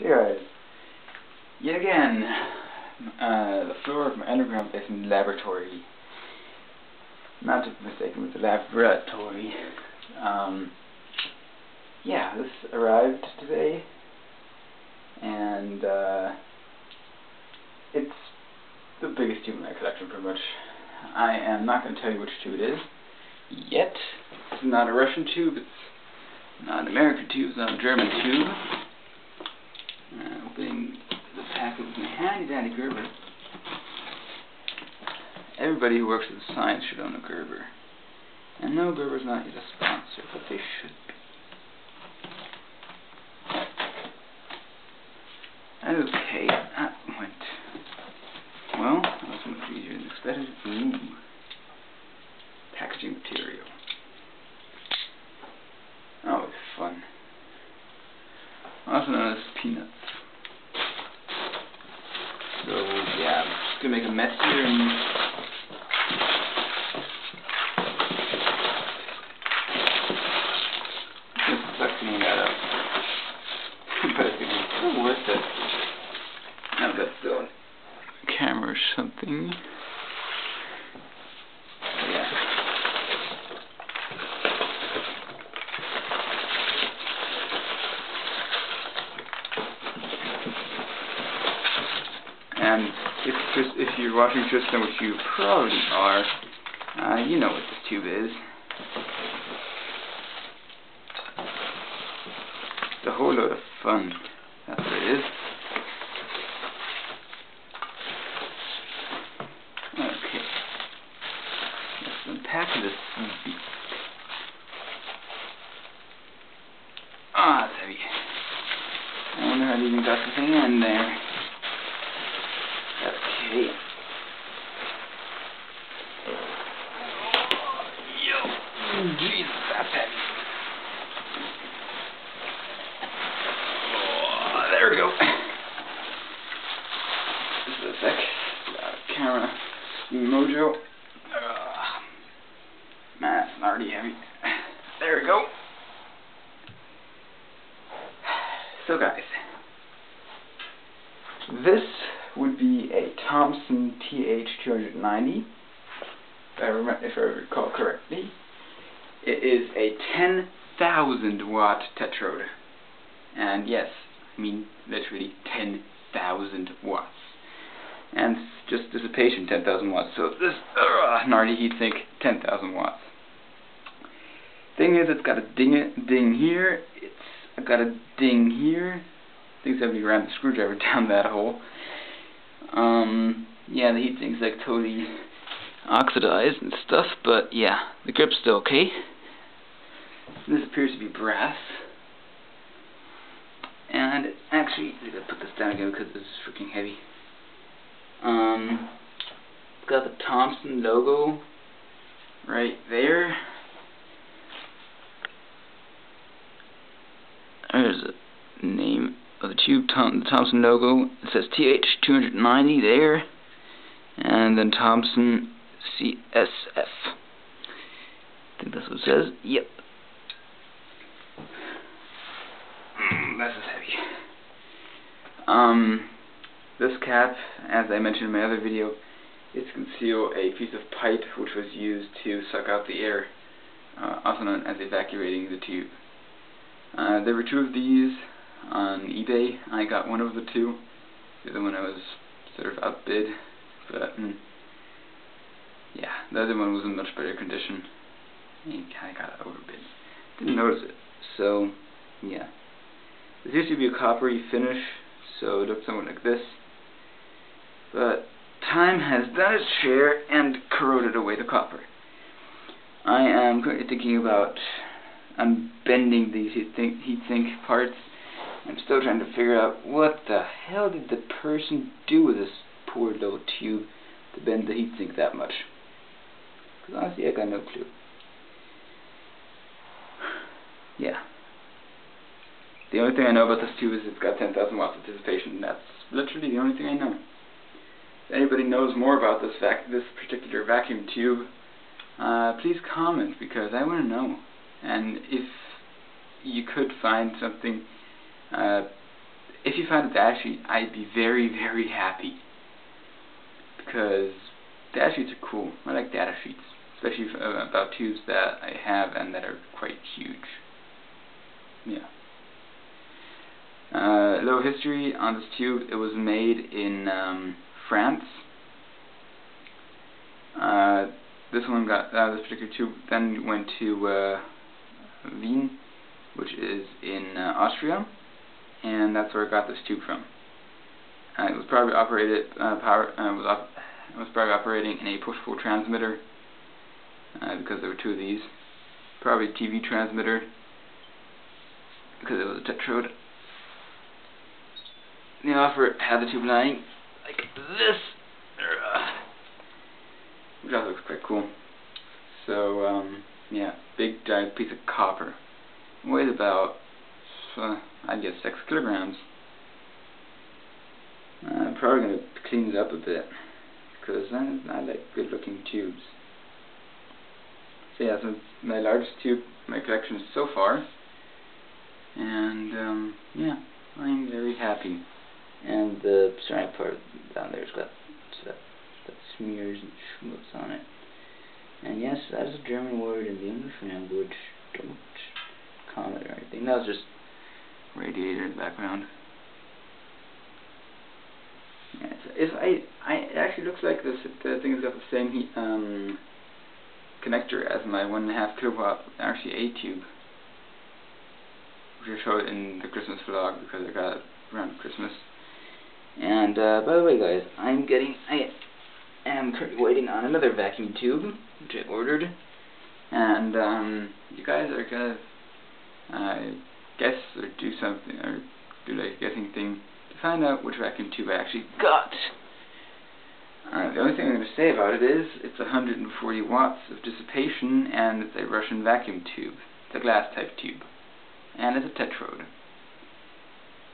Okay guys, yet again, uh, the floor of my underground basement laboratory, not to be mistaken with the laboratory, um, yeah, this arrived today, and, uh, it's the biggest tube in my collection pretty much. I am not going to tell you which tube it is, yet. It's not a Russian tube, it's not an American tube, it's not a German tube Uh, opening the package with my handy dandy Gerber. Everybody who works with science should own a Gerber. And no, Gerber's not yet a sponsor, but they should be. Okay, that went well. That was much easier than expected. Ooh. Packaging material. Oh, it's fun. Also known as peanuts. So yeah, I'm just gonna make a mess here and that up. but it's gonna be so worth it. Now that's the camera or something. Yeah. And if if you're watching Tristan, which you probably are, uh, you know what this tube is. It's a whole load of fun. That's what it is. Okay. Let's unpack this beast. Ah, it's heavy. I wonder how they even got the thing in there. Okay. Yo, Jesus, that's heavy. Oh, there we go. This is a sec. Uh, camera mojo. Uh, man, it's already heavy. There we go. So guys, this would be a Thomson TH290, if I, if I recall correctly. It is a 10,000 watt tetrode. And yes, I mean literally 10,000 watts. And just dissipation 10,000 watts. So this uh, gnarly heatsink 10,000 watts. Thing is, it's got a ding ding here. It's got a ding here. I think somebody ran the screwdriver down that hole. Um, yeah, the heat sink's like totally oxidized and stuff, but yeah, the grip's still okay. This appears to be brass. And actually, I gotta put this down again because this is freaking heavy. Um, got the Thomson logo right there. There's a name of the tube, Tom, the Thomson logo. It says TH290 there, and then Thomson CSF. I think that's what it says. Yep. Mm, this is heavy. Um, this cap, as I mentioned in my other video, is to conceal a piece of pipe which was used to suck out the air, uh, also known as evacuating the tube. Uh, there were two of these on eBay. I got one of the two. The other one I was sort of outbid, but mm, yeah, the other one was in much better condition. I got overbid. Didn't notice it. So yeah, this used to be a coppery finish, so it looked somewhat like this. But time has done its share and corroded away the copper. I am currently thinking about unbending these heat sink, heat sink parts I'm still trying to figure out what the hell did the person do with this poor little tube to bend the heat sink that much. Because honestly, I got no clue. Yeah. The only thing I know about this tube is it's got 10,000 watts of dissipation, and that's literally the only thing I know. If anybody knows more about this vac this particular vacuum tube, uh, please comment, because I want to know. And if you could find something uh, if you found a data sheet, I'd be very, very happy. Because data sheets are cool. I like data sheets. Especially uh, about tubes that I have and that are quite huge. Yeah. Uh, little history on this tube. It was made in um, France. Uh, this one got uh, this particular tube then went to uh, Wien, which is in uh, Austria, and that's where I got this tube from. Uh, it was probably operated uh, power was op it was probably operating in a push-pull transmitter because there were two of these. Probably TV transmitter because it was a tetrode. The offer had the tube lying like this which also looks quite cool. So, um, yeah, big giant piece of copper. Weighs about, uh, I guess, 6 kilograms. I'm probably going to clean it up a bit, because I, I like good looking tubes. So yeah, so my largest tube, my collection so far, and um, yeah, I'm very happy. And the ceramic part down there's got that smears and schmutz on it. And yes, that is a German word in the English language. Don't comment or anything. That was just radiator in the background. Yeah, if I, I, it actually looks like this. The thing has got the same heat, um, connector as my one and a half kilowatt RCA tube, which I showed in the Christmas vlog because I got it around Christmas. And uh, by the way, guys, I'm getting I am currently waiting on another vacuum tube, which I ordered. And um, you guys are gonna uh, guess or do something, or do like a guessing thing to find out which vacuum tube I actually got. Uh, the only thing I'm going to say about it is it's 140 watts of dissipation and it's a Russian vacuum tube. It's a glass type tube. And it's a tetrode.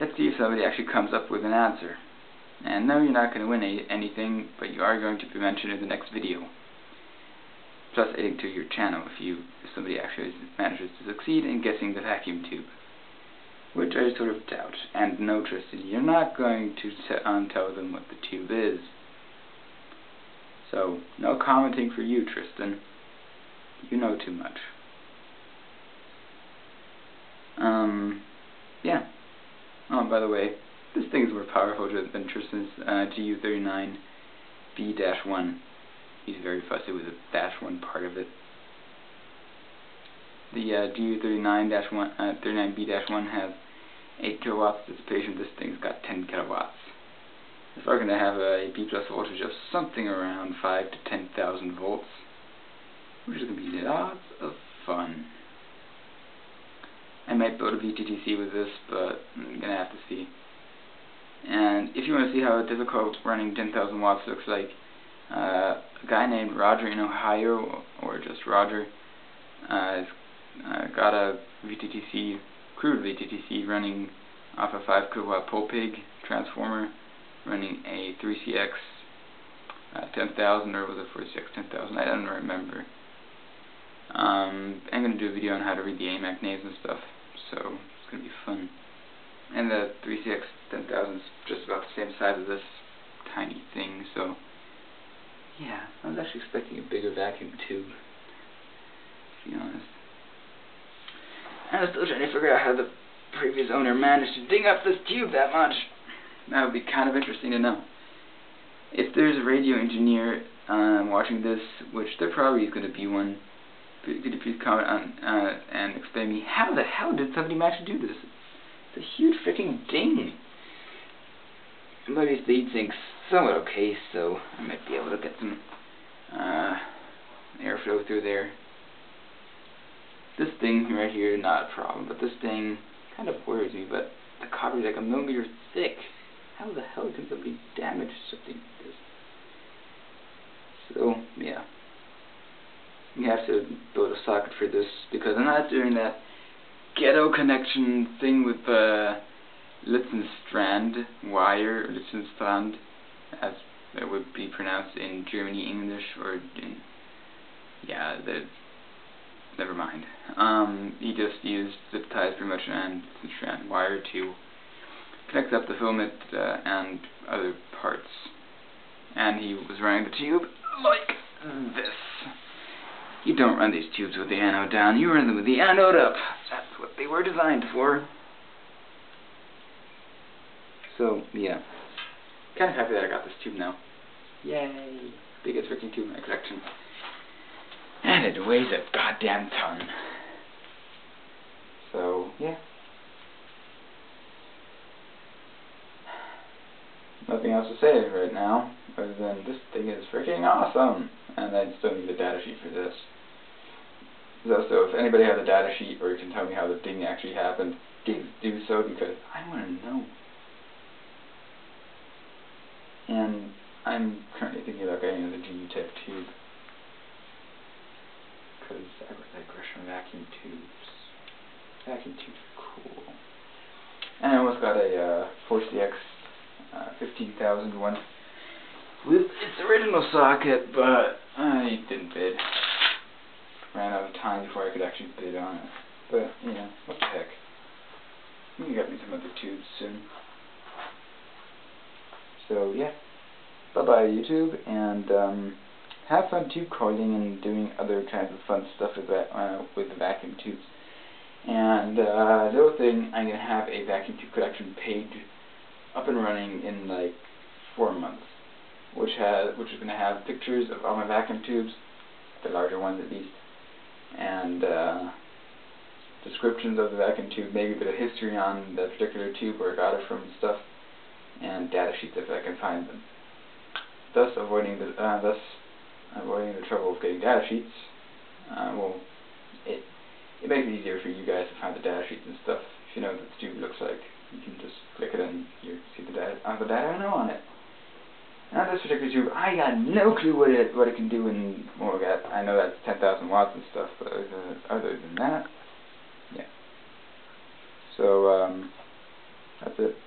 Let's see if somebody actually comes up with an answer. And no, you're not going to win anything, but you are going to be mentioned in the next video. Plus adding to your channel if you if somebody actually manages to succeed in guessing the vacuum tube. Which I sort of doubt. And no, Tristan, you're not going to um, tell them what the tube is. So, no commenting for you, Tristan. You know too much. Um, yeah. Oh, by the way, this thing is more powerful than Tristan's uh, GU39B-1. He's very fussy with the dash 1 part of it. The uh, GU39-1, uh, 39B-1 has 8 kilowatts dissipation. This thing's got 10 kilowatts. If we're going to have a B plus voltage of something around 5 to 10,000 volts, which is going to be lots of fun. I might build a VTTC with this, but I'm going to have to see. And if you want to see how difficult running 10,000 watts looks like, uh, a guy named Roger in Ohio, or just Roger, uh, has uh, got a VTTC, crude VTTC running off a 5 kilowatt pole pig transformer, running a 3CX uh, 10,000, or was it 46 10,000, I don't remember. Um, I'm going to do a video on how to read the Eimac names and stuff, so it's going to be fun. And the 3CX 10,000 is just about the same size as this tiny thing, so yeah, I was actually expecting a bigger vacuum tube, to be honest. And I'm still trying to figure out how the previous owner managed to dig up this tube that much. That would be kind of interesting to know. If there's a radio engineer um, watching this, which there probably is going to be one, could you please comment on uh, and explain me how the hell did somebody manage to do this? It's a huge freaking ding. His lead sink's somewhat okay, so I might be able to get some uh, airflow through there. This thing right here, not a problem, but this thing kind of worries me, but the copper is like a millimeter thick. How the hell can somebody damage something like this? So, yeah. You have to build a socket for this, because I'm not doing that ghetto connection thing with the Litzenstrand wire, Litzenstrand, as it would be pronounced in Germany English, or in, yeah, the, never mind. Um, he just used zip ties pretty much and Litzenstrand wire to connect up the filament uh, and other parts. And he was running the tube like this. You don't run these tubes with the anode down, you run them with the anode up. That's what they were designed for. So, yeah. Kind of happy that I got this tube now. Yay! Biggest freaking tube in my collection. And it weighs a goddamn ton. So, yeah. Nothing else to say right now, other than this thing is freaking awesome. And I still need a data sheet for this. So, so if anybody has a data sheet or you can tell me how the thing actually happened, do so because I want to know. And I'm currently thinking about getting the GU type tube. Because I got digression vacuum tubes. Vacuum tubes are cool. And I almost got a uh, Force DX uh, 15001 its original socket, but I didn't bid. Ran out of time before I could actually bid on it. But, you know, what the heck. You can get me some other tubes soon. So, yeah. Bye-bye, YouTube, and um, have fun tube coiling and doing other kinds of fun stuff with, that, uh, with the vacuum tubes. And uh, the other thing, I'm going to have a vacuum tube collection page up and running in like four months, which has which is going to have pictures of all my vacuum tubes, the larger ones at least, and uh, descriptions of the vacuum tube, maybe a bit of history on the particular tube where I got it from and stuff, and data sheets if I can find them. Thus avoiding the uh, thus avoiding the trouble of getting data sheets. Uh, well, it it makes it easier for you guys to find the data sheets and stuff if you know what the tube looks like. You can just click it and you see the data uh, the data I know on it. Now this particular tube, I got no clue what it what it can do in well, I I know that's 10,000 watts and stuff, but other than that, yeah. So um, that's it.